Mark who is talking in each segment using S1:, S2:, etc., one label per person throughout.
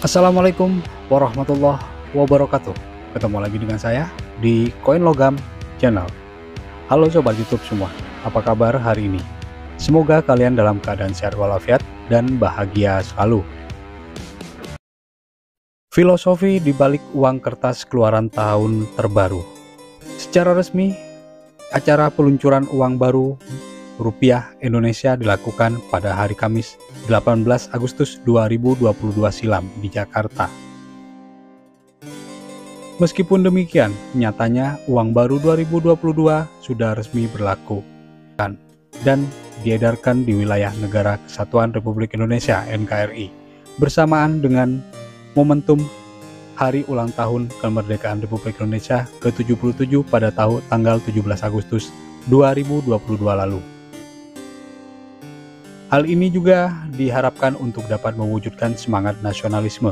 S1: Assalamualaikum warahmatullahi wabarakatuh. Ketemu lagi dengan saya di Koin Logam Channel. Halo Sobat Youtube semua, apa kabar hari ini? Semoga kalian dalam keadaan sehat walafiat dan bahagia selalu. Filosofi di balik uang kertas keluaran tahun terbaru. Secara resmi, acara peluncuran uang baru rupiah Indonesia dilakukan pada hari Kamis 18 Agustus 2022 silam di Jakarta. Meskipun demikian, nyatanya uang baru 2022 sudah resmi berlaku dan diedarkan di wilayah Negara Kesatuan Republik Indonesia NKRI bersamaan dengan momentum hari ulang tahun kemerdekaan Republik Indonesia ke-77 pada tahun tanggal 17 Agustus 2022 lalu. Hal ini juga diharapkan untuk dapat mewujudkan semangat nasionalisme,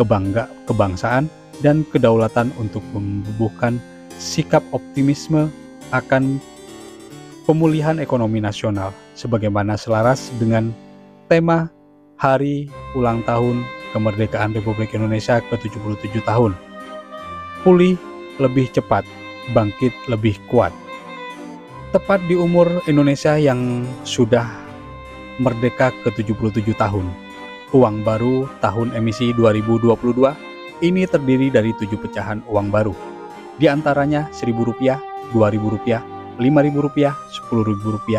S1: kebangga, kebangsaan, dan kedaulatan untuk membubuhkan sikap optimisme akan pemulihan ekonomi nasional sebagaimana selaras dengan tema Hari Ulang Tahun Kemerdekaan Republik Indonesia ke-77 tahun. Pulih lebih cepat, bangkit lebih kuat. Tepat di umur Indonesia yang sudah Merdeka ke-77 tahun. Uang baru tahun emisi 2022 ini terdiri dari tujuh pecahan uang baru. Di antaranya Rp1.000, Rp2.000, Rp5.000, Rp10.000,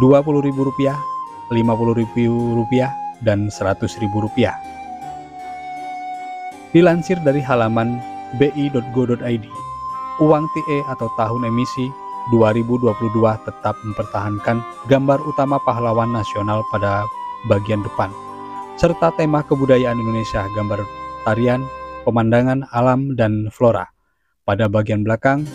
S1: Rp20.000, Rp50.000, dan Rp100.000. Dilansir dari halaman bi.go.id, uang TE atau tahun emisi 2022 tetap mempertahankan gambar utama pahlawan nasional pada bagian depan, serta tema kebudayaan Indonesia, gambar tarian, pemandangan alam, dan flora. Pada bagian belakang,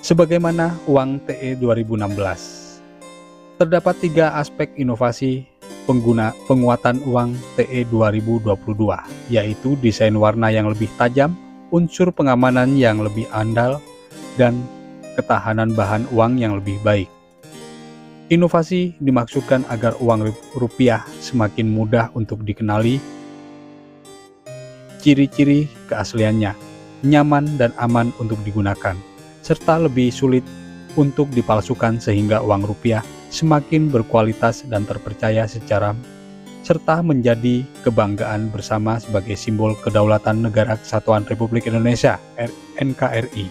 S1: sebagaimana uang TE 2016. Terdapat tiga aspek inovasi pengguna penguatan uang TE 2022, yaitu desain warna yang lebih tajam, unsur pengamanan yang lebih andal, dan ketahanan bahan uang yang lebih baik. Inovasi dimaksudkan agar uang rupiah semakin mudah untuk dikenali, ciri-ciri keasliannya, nyaman dan aman untuk digunakan, serta lebih sulit untuk dipalsukan sehingga uang rupiah semakin berkualitas dan terpercaya secara serta menjadi kebanggaan bersama sebagai simbol kedaulatan Negara Kesatuan Republik Indonesia NKRI.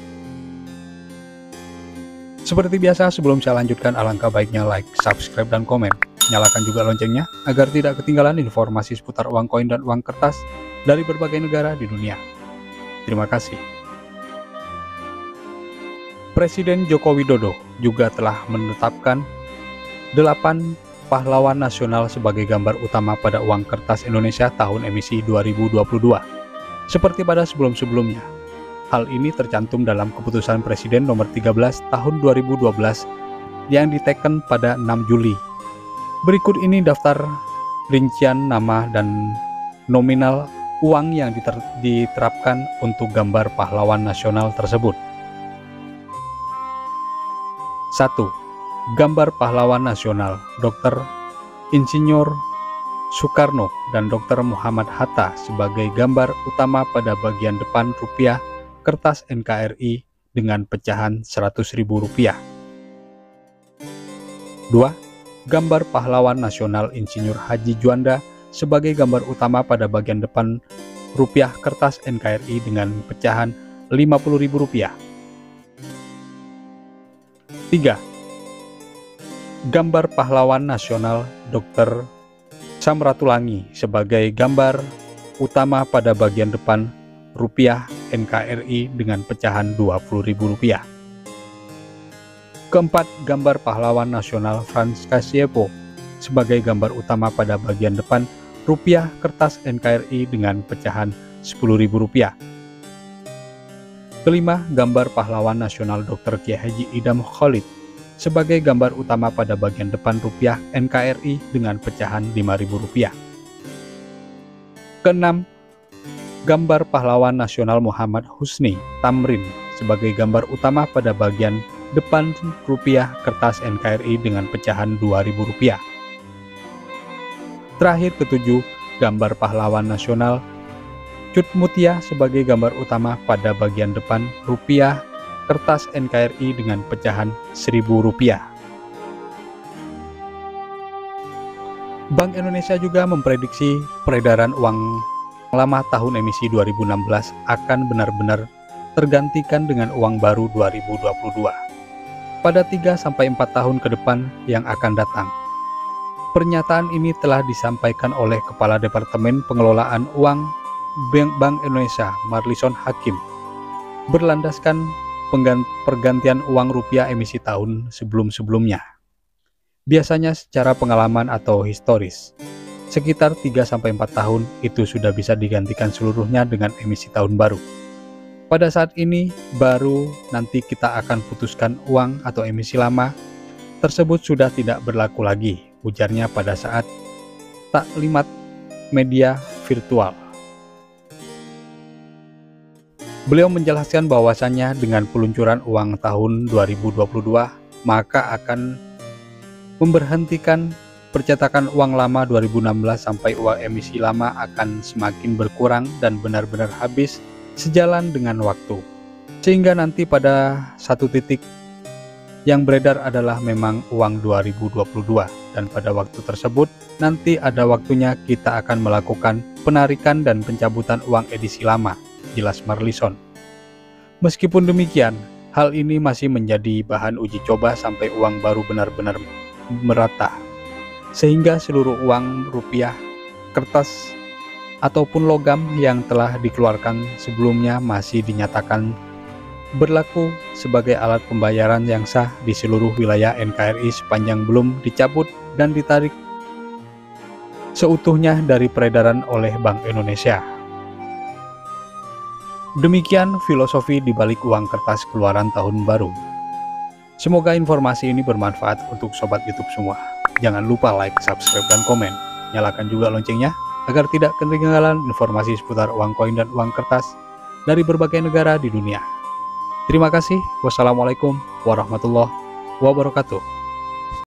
S1: Seperti biasa, sebelum saya lanjutkan, alangkah baiknya like, subscribe, dan komen. Nyalakan juga loncengnya agar tidak ketinggalan informasi seputar uang koin dan uang kertas dari berbagai negara di dunia. Terima kasih. Presiden Joko Widodo juga telah menetapkan 8 pahlawan nasional sebagai gambar utama pada uang kertas Indonesia tahun emisi 2022. Seperti pada sebelum-sebelumnya, hal ini tercantum dalam keputusan Presiden nomor 13 tahun 2012 yang diteken pada 6 Juli. Berikut ini daftar rincian nama dan nominal uang yang diterapkan untuk gambar pahlawan nasional tersebut. 1 gambar pahlawan nasional Dr. Insinyur Soekarno dan Dr. Muhammad Hatta sebagai gambar utama pada bagian depan rupiah kertas NKRI dengan pecahan Rp100.000. 2. Gambar pahlawan nasional Insinyur Haji Juanda sebagai gambar utama pada bagian depan rupiah kertas NKRI dengan pecahan Rp50.000. 3 gambar pahlawan nasional Dr. Samratulangi sebagai gambar utama pada bagian depan rupiah NKRI dengan pecahan Rp20.000. Keempat, gambar pahlawan nasional Franz Kasiepo sebagai gambar utama pada bagian depan rupiah kertas NKRI dengan pecahan Rp10.000. Kelima, gambar pahlawan nasional Dr. Kiai Haji Idam Khalid sebagai gambar utama pada bagian depan rupiah NKRI dengan pecahan Rp5.000. Keenam, gambar pahlawan nasional Muhammad Husni Tamrin sebagai gambar utama pada bagian depan rupiah kertas NKRI dengan pecahan Rp2.000. Terakhir ketujuh, gambar pahlawan nasional. Cut Mutia sebagai gambar utama pada bagian depan rupiah kertas NKRI dengan pecahan seribu rupiah. Bank Indonesia juga memprediksi peredaran uang lama tahun emisi 2016 akan benar-benar tergantikan dengan uang baru 2022 pada 3-4 tahun ke depan yang akan datang. Pernyataan ini telah disampaikan oleh Kepala Departemen Pengelolaan Uang Bank Indonesia Marlison Hakim berlandaskan pergantian uang rupiah emisi tahun sebelum-sebelumnya biasanya secara pengalaman atau historis. Sekitar 3-4 tahun itu sudah bisa digantikan seluruhnya dengan emisi tahun baru. Pada saat ini, baru nanti kita akan putuskan uang atau emisi lama tersebut sudah tidak berlaku lagi, ujarnya pada saat taklimat media virtual. Beliau menjelaskan bahwasannya dengan peluncuran uang tahun 2022, maka akan memberhentikan percetakan uang lama 2016 sampai uang emisi lama akan semakin berkurang dan benar-benar habis sejalan dengan waktu. Sehingga nanti pada satu titik yang beredar adalah memang uang 2022 dan pada waktu tersebut nanti ada waktunya kita akan melakukan penarikan dan pencabutan uang edisi lama, jelas Marlison. Meskipun demikian, hal ini masih menjadi bahan uji coba sampai uang baru benar-benar merata, sehingga seluruh uang rupiah, kertas, ataupun logam yang telah dikeluarkan sebelumnya masih dinyatakan berlaku sebagai alat pembayaran yang sah di seluruh wilayah NKRI sepanjang belum dicabut dan ditarik seutuhnya dari peredaran oleh Bank Indonesia. Demikian filosofi di balik uang kertas keluaran tahun baru. Semoga informasi ini bermanfaat untuk sobat YouTube semua. Jangan lupa like, subscribe, dan komen. Nyalakan juga loncengnya agar tidak ketinggalan informasi seputar uang koin dan uang kertas dari berbagai negara di dunia. Terima kasih. Wassalamualaikum warahmatullahi wabarakatuh.